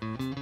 All